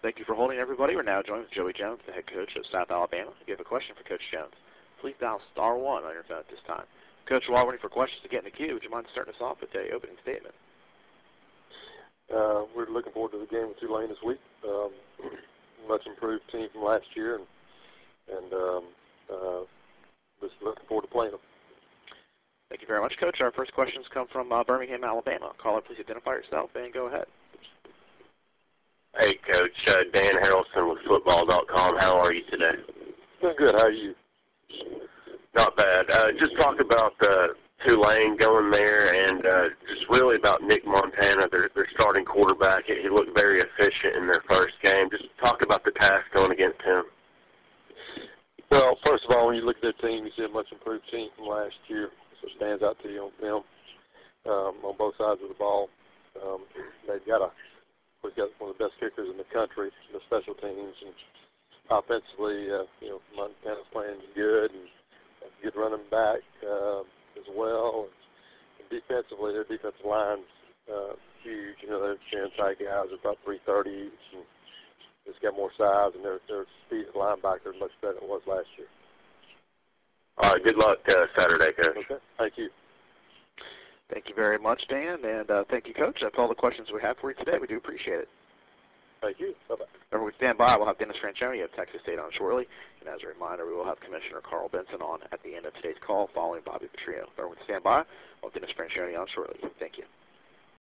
Thank you for holding, everybody. We're now joined with Joey Jones, the head coach of South Alabama. If you have a question for Coach Jones, please dial star one on your phone at this time. Coach, while waiting for questions to get in the queue, would you mind starting us off with a opening statement? Uh, we're looking forward to the game with Tulane this week. Um, much improved team from last year, and and um, uh, just looking forward to playing them. Thank you very much, Coach. Our first questions come from uh, Birmingham, Alabama. Caller, please identify yourself and go ahead. Hey, Coach. Uh, Dan Harrelson with Football.com. How are you today? Doing good. How are you? Not bad. Uh, just talk about uh, Tulane going there and uh, just really about Nick Montana, their, their starting quarterback. He looked very efficient in their first game. Just talk about the task going against him. Well, first of all, when you look at their team, you see a much improved team from last year. So it stands out to you on film um, on both sides of the ball. Um, they've got a we've got one of the best kickers in the country, the special teams, and offensively, uh, you know, Montana's playing good and good running back uh, as well. And defensively, their defensive line's uh, huge. You know, they're sharing tight guys, about 330 each, and just got more size, and their their speed at linebacker is much better than it was last year. All right. Good luck uh, Saturday, Coach. Okay. Thank you. Thank you very much, Dan, and uh, thank you, Coach. That's all the questions we have for you today. We do appreciate it. Thank you. Bye-bye. Remember, we stand by. We'll have Dennis Franchione of Texas State on shortly. And as a reminder, we will have Commissioner Karl Benson on at the end of today's call following Bobby. Remember, we stand by. We'll have Dennis Franchione on shortly. Thank you.